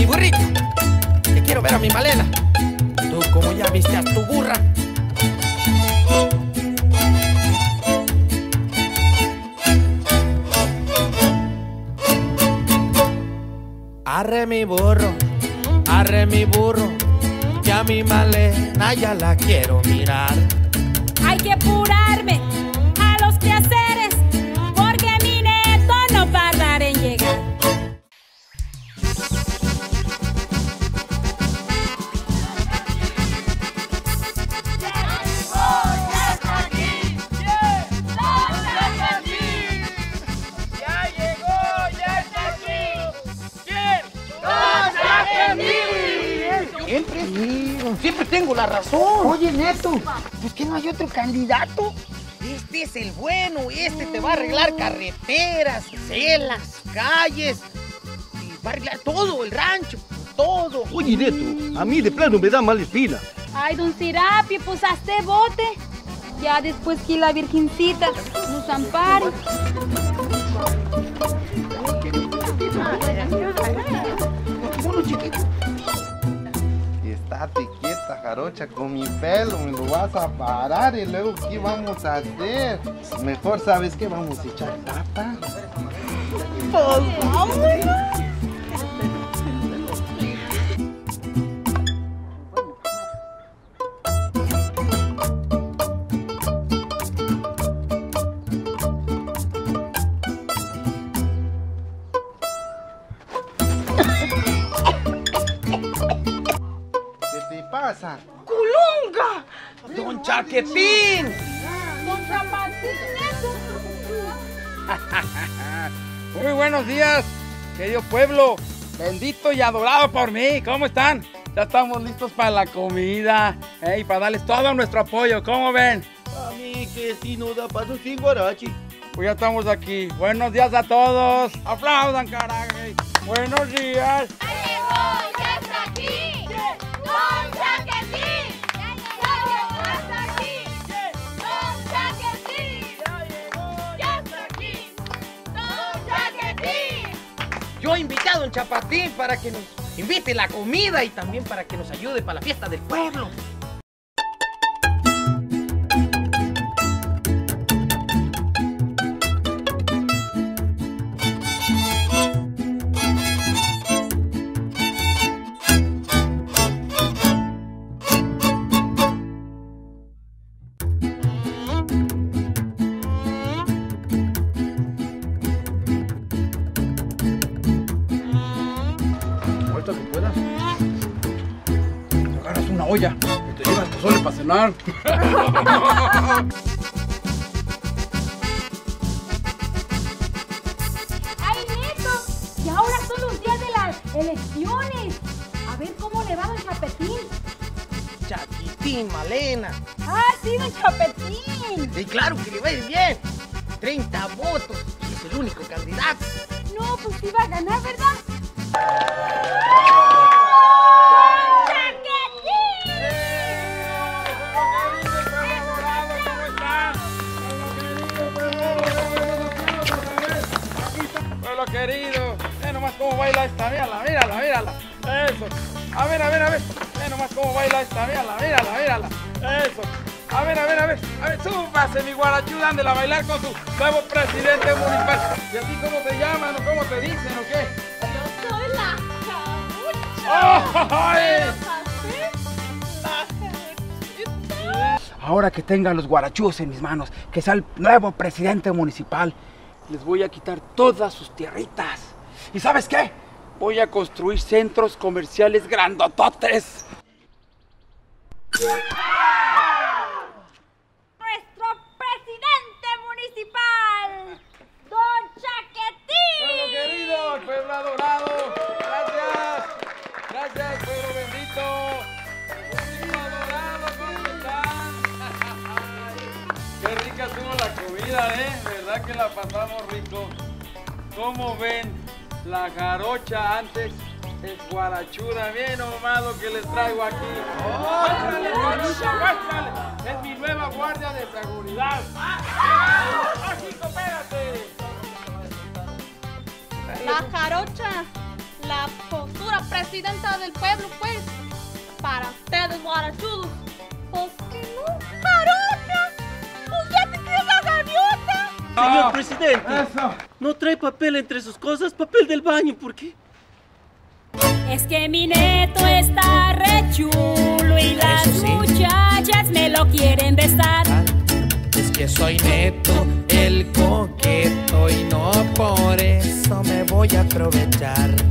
mi burrito. Que quiero ver a mi Malena. Tú como ya a tu burra. Arre mi burro, arre mi burro, ya mi Malena ya la quiero mirar. Hay que apurarme Siempre, siempre tengo la razón. Oye, Neto, pues que no hay otro candidato. Este es el bueno, este te va a arreglar carreteras, celas, calles, y va a arreglar todo, el rancho, todo. Oye, Neto, a mí de plano me da mala espina. Ay, don Sirapi, pues hazte bote. Ya después que la Virgencita nos ampare. Jarocha, con mi pelo me lo vas a parar y luego ¿qué vamos a hacer? Mejor sabes que vamos a echar tapa. ¿Qué te pasa? ¡Culunga! ¡Don Chaquetín! Don Neto. Muy buenos días, querido pueblo, bendito y adorado por mí. ¿Cómo están? Ya estamos listos para la comida eh, y para darles todo nuestro apoyo. ¿Cómo ven? A mí que si no da paso sin guarachi. Pues ya estamos aquí. Buenos días a todos. Aplaudan, caray. Buenos días. Yo he invitado a Don Chapatín para que nos invite la comida y también para que nos ayude para la fiesta del pueblo. Agarras una olla y te llevas pozole para cenar. ¡Ay, Neto! Y ahora son los días de las elecciones. A ver cómo le va a Don Chapetín. Chaquitín, Malena. ¡Ah, sí, Don Chapetín! Y claro que le va a ir bien. 30 votos y es el único candidato. No, pues iba a ganar, ¿verdad? Baila esta, mírala, mírala, mírala. Eso. A ver, a ver, a ver. Ve nomás cómo baila esta, mírala, mírala, mírala. Eso. A ver, a ver, a ver. A ver, súbase mi guarachú, dándela a bailar con su nuevo presidente municipal. ¿Y así cómo te llaman o cómo te dicen o qué? Yo soy la jarocha. ¡Ay! Ahora que tenga los guarachús en mis manos, que sea el nuevo presidente municipal, les voy a quitar todas sus tierritas. ¿Y sabes qué? Voy a construir centros comerciales grandototes. Nuestro presidente municipal, Don Chaquetín. Pueblo querido, el pueblo adorado, gracias. Gracias, pueblo bendito. Pueblo adorado, ¿cómo están? Qué rica estuvo la comida, ¿eh? ¿Verdad que la pasamos rico? ¿Cómo ven? La jarocha antes es guarachuda. Bien nomás lo que les traigo aquí. ¡Guáchale, guáchale, guáchale! Es mi nueva guardia de seguridad. ¡Mágico, espérate! La jarocha, la futura presidenta del pueblo, pues. Para ustedes, guarachudos. Señor presidente, no trae papel entre sus cosas, papel del baño, ¿por qué? Es que mi neto está re chulo y las sí. muchachas me lo quieren besar. Es que soy neto, el coqueto y no por eso me voy a aprovechar.